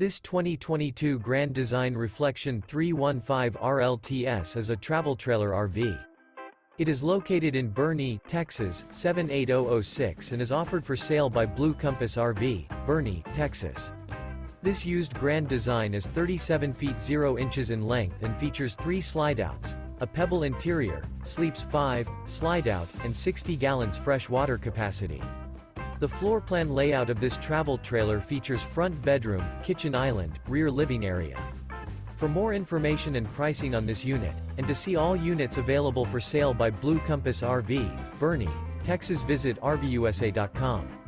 This 2022 Grand Design Reflection 315 RLTS is a travel trailer RV. It is located in Boerne, Texas, 78006 and is offered for sale by Blue Compass RV, Boerne, Texas. This used Grand Design is 37 feet 0 inches in length and features three slide-outs, a pebble interior, sleeps 5, slide-out, and 60 gallons fresh water capacity. The floor plan layout of this travel trailer features front bedroom, kitchen island, rear living area. For more information and pricing on this unit, and to see all units available for sale by Blue Compass RV, Boerne, Texas visit RVUSA.com.